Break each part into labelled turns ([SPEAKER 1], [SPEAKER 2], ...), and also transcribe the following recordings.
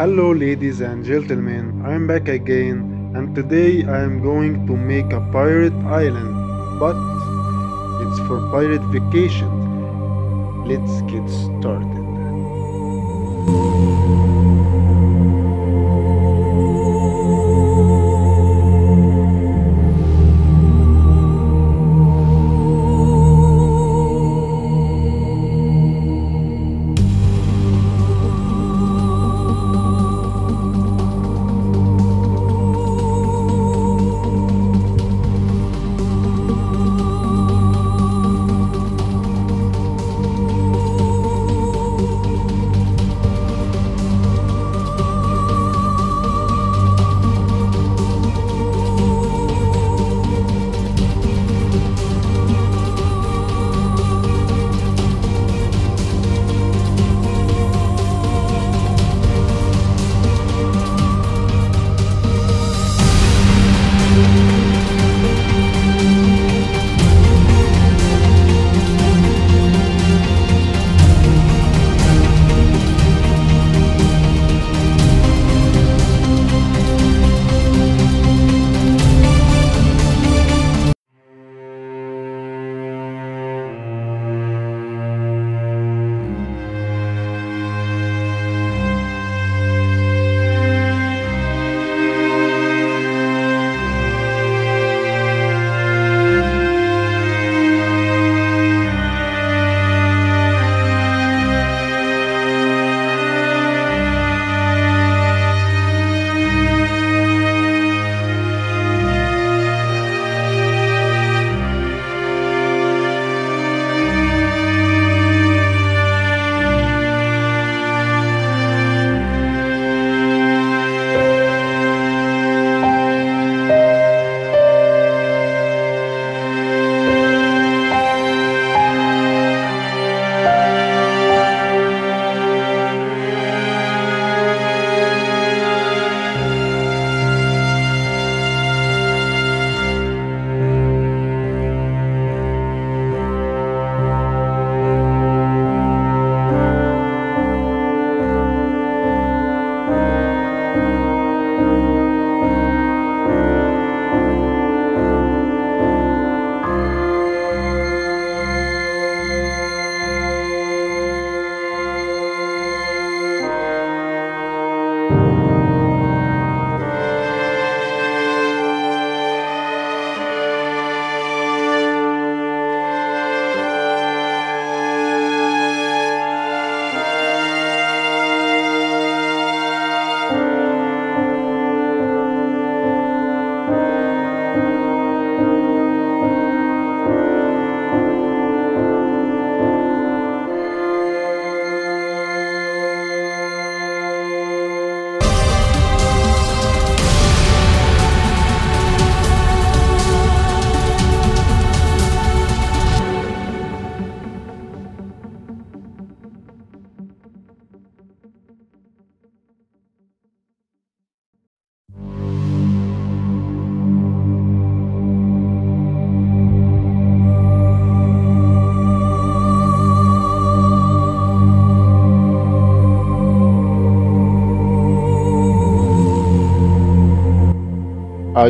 [SPEAKER 1] Hello, ladies and gentlemen, I'm back again, and today I am going to make a pirate island, but it's for pirate vacation. Let's get started.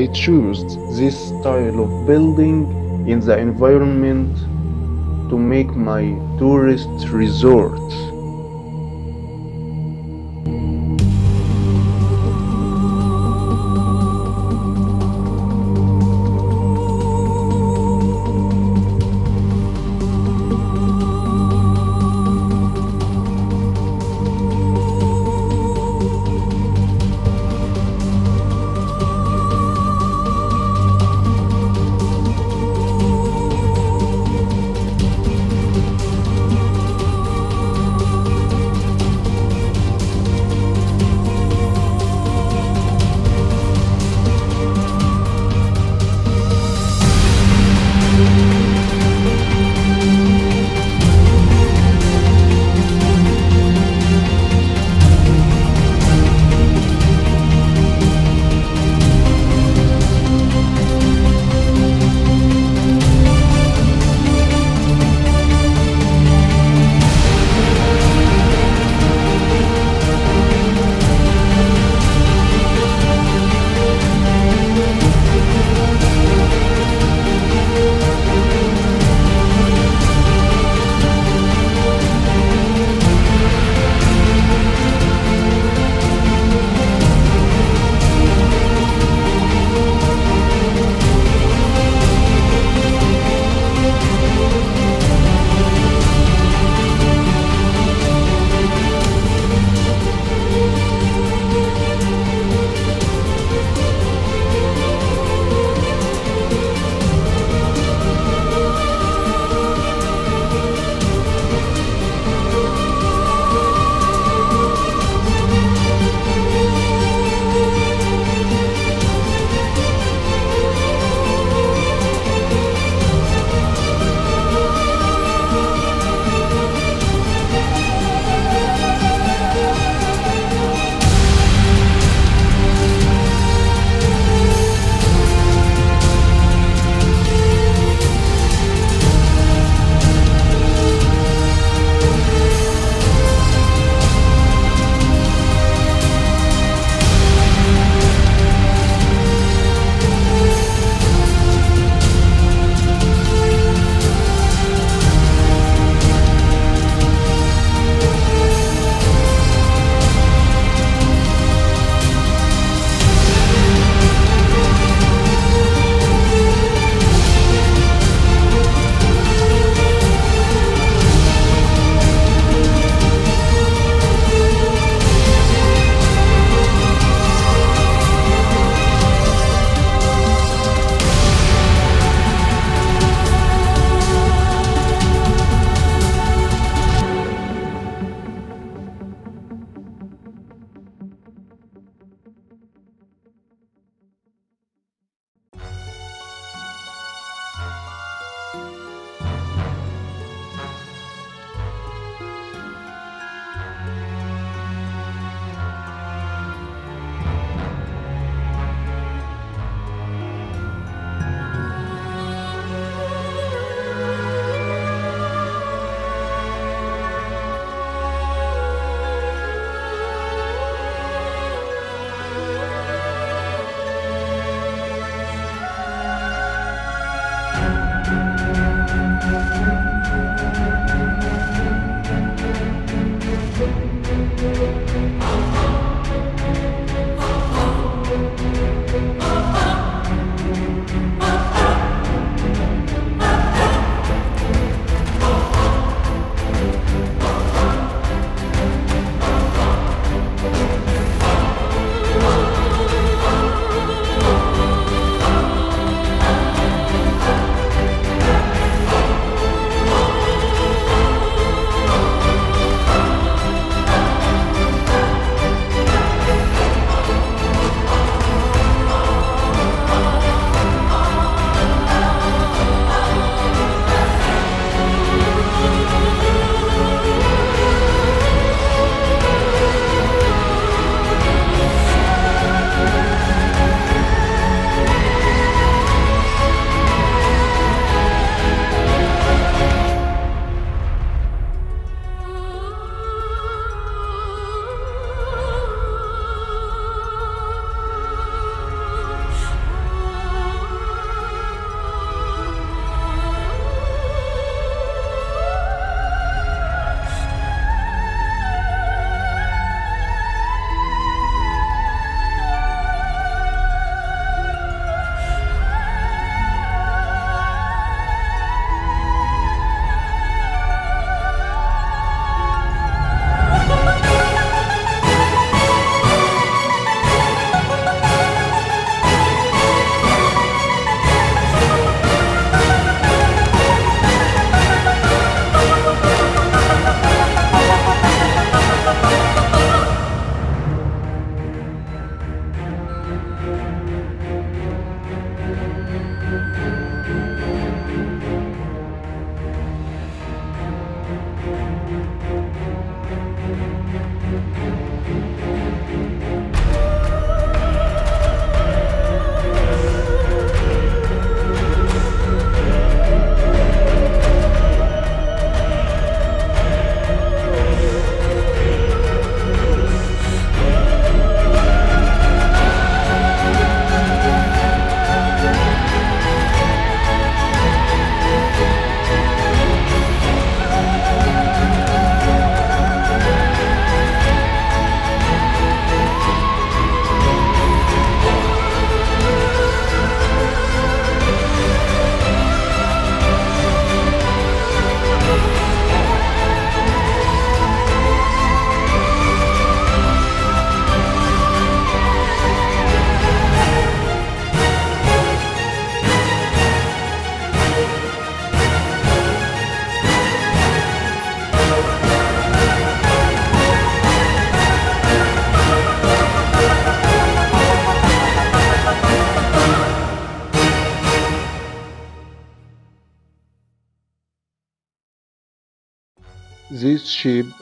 [SPEAKER 1] I chose this style of building in the environment to make my tourist resort.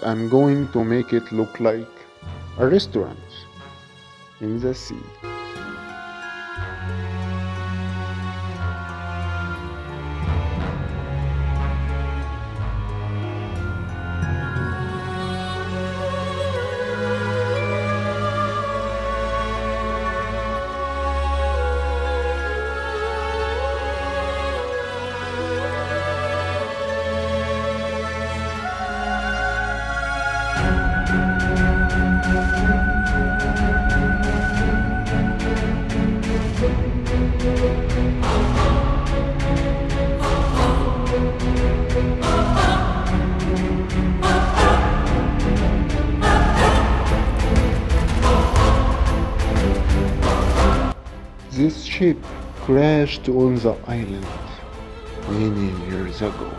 [SPEAKER 1] I'm going to make it look like a restaurant in the sea. This ship crashed on the island many years ago.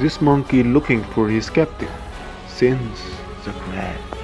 [SPEAKER 1] This monkey looking for his captain since the crash.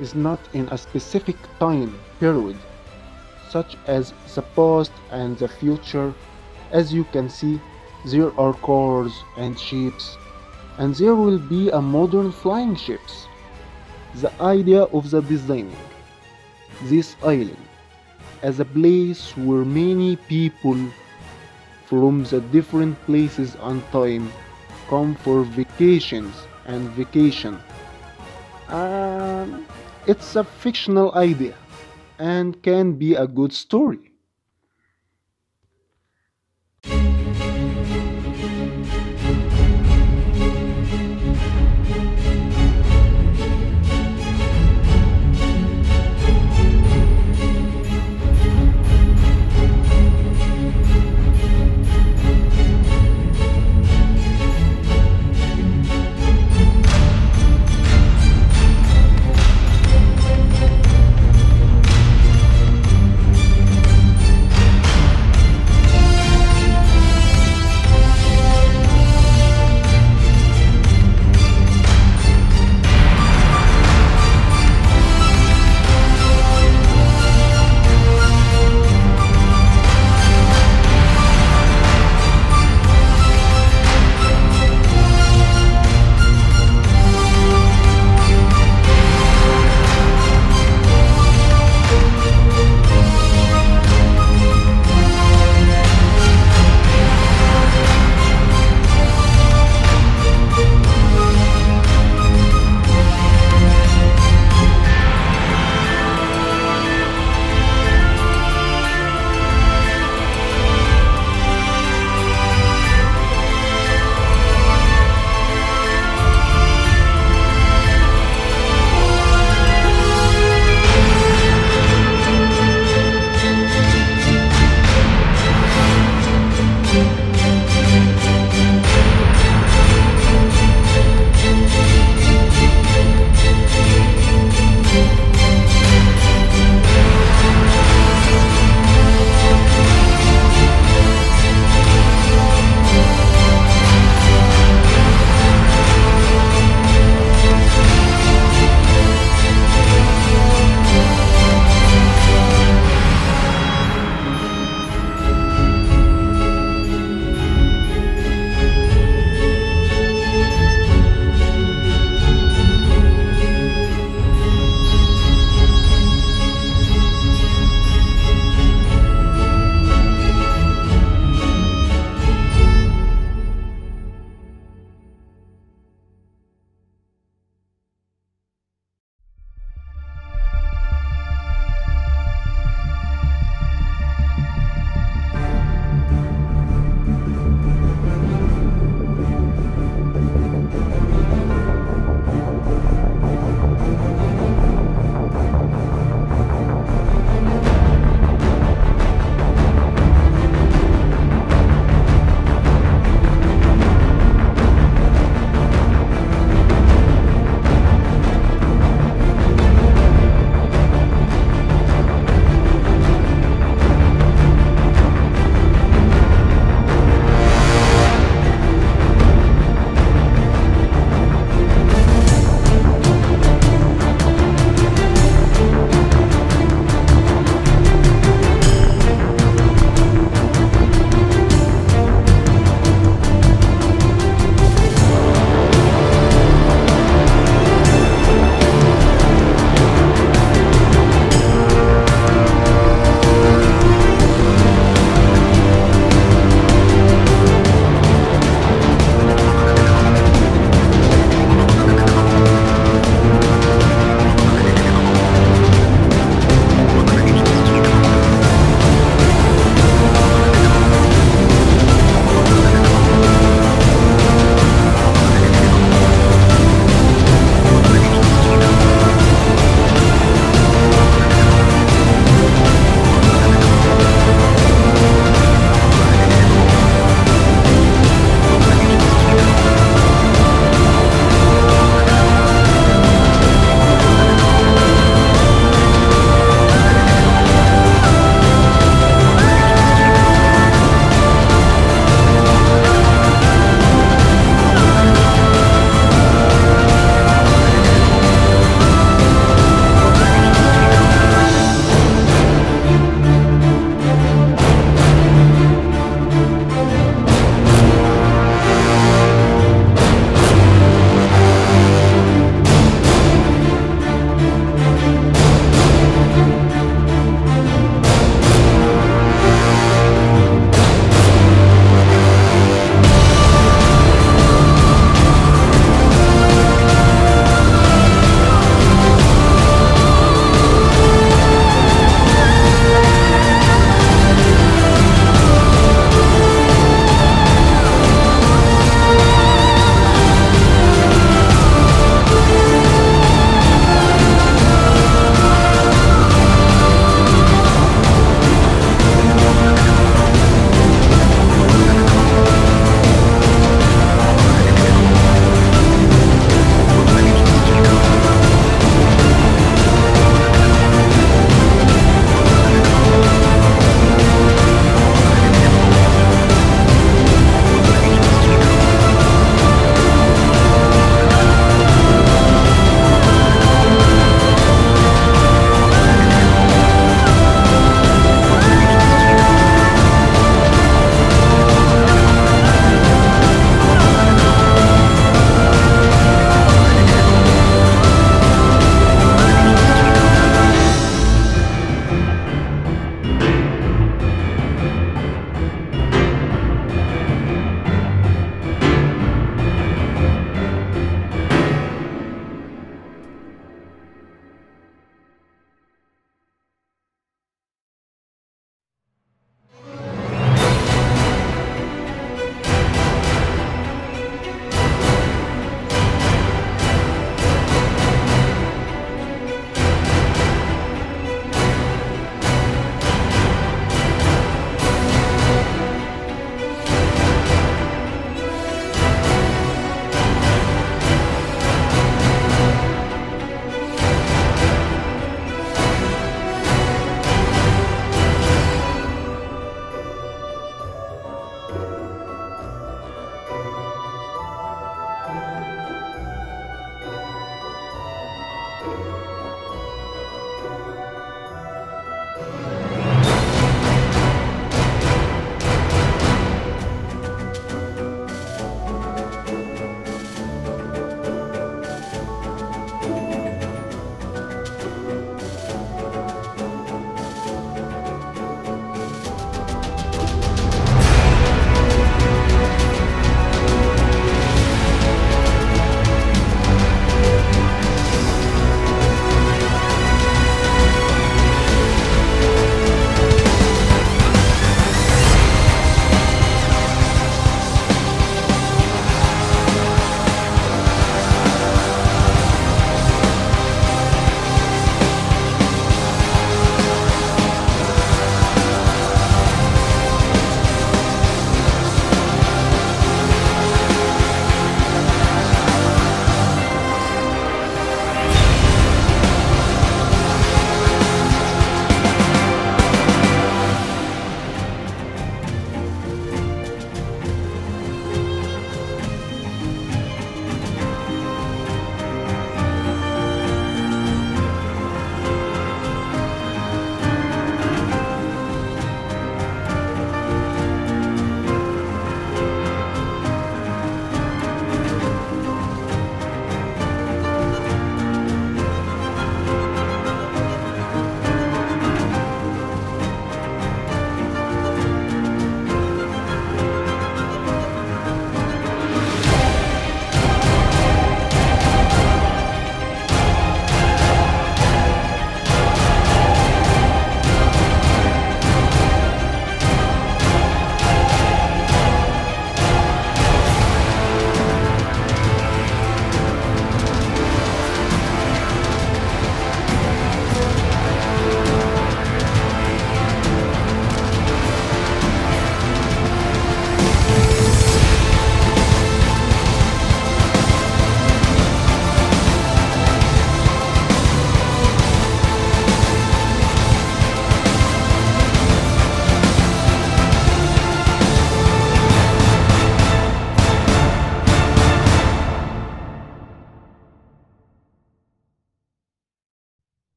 [SPEAKER 1] Is not in a specific time period, such as the past and the future. As you can see, there are cars and ships, and there will be a modern flying ships. The idea of the designing this island as a place where many people from the different places and time come for vacations and vacation um, it's a fictional idea and can be a good story.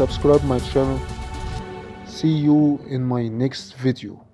[SPEAKER 1] Subscribe my channel. See you in my next video